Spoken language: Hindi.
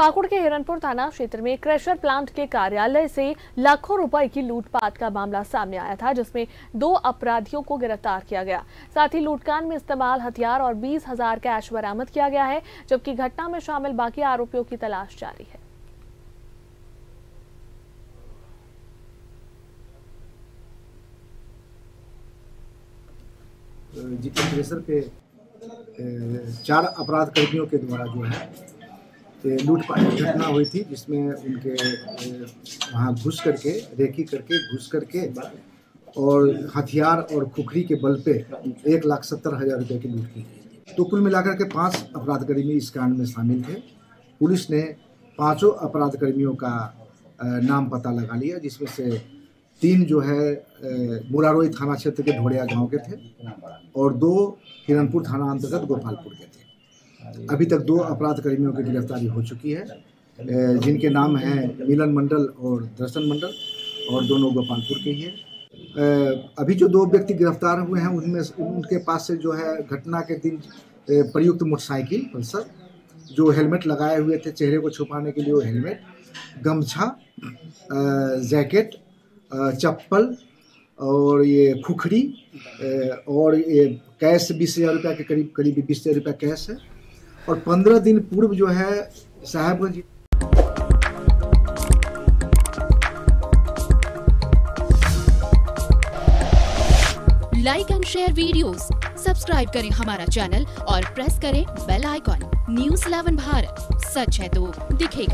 पाकुड़ के हिरनपुर थाना क्षेत्र में क्रेशर प्लांट के कार्यालय से लाखों रुपए की लूटपाट का मामला सामने आया था, जिसमें दो अपराधियों को गिरफ़्तार किया गया। साथ ही लूटकांड में इस्तेमाल हथियार और बीस हज़ार कैश बरामद किया गया है, जबकि घटना में शामिल बाकी आरोपियों की तलाश जारी है। जीपी थ्रेसर पे चार अपराध कर्मियों के द्वारा जो है लूटपाट की घटना हुई थी, जिसमें उनके वहाँ घुस करके, रेकी करके, घुस करके और हथियार और खुखरी के बल पे एक लाख सत्तर हज़ार रुपये की लूट की तो कुल मिलाकर के पाँच अपराधकर्मी इस कांड में शामिल थे। पुलिस ने पाँचों अपराधकर्मियों का नाम पता लगा लिया, जिसमें से तीन जो है मुरारोई थाना क्षेत्र के ढोड़िया गाँव के थे और दो हिरनपुर थाना अंतर्गत गोपालपुर के थे। अभी तक दो अपराध कर्मियों की गिरफ्तारी हो चुकी है जिनके नाम हैं मिलन मंडल और दर्शन मंडल, और दोनों गोपालपुर के ही हैं। अभी जो दो व्यक्ति गिरफ़्तार हुए हैं, उनमें उनके पास से जो है घटना के दिन प्रयुक्त मोटरसाइकिल, पल्सर, जो हेलमेट लगाए हुए थे, चेहरे को छुपाने के लिए वो हेलमेट, गमछा जैकेट चप्पल, और ये खुखड़ी और ये कैश बीस हज़ार रुपये के करीब करीब बीस हज़ार रुपये कैश है। और पंद्रह दिन पूर्व जो है Sahebganj like and share videos, subscribe करें हमारा चैनल और प्रेस करें बेल आइकॉन न्यूज़ 11 भारत सच है तो दिखेगा।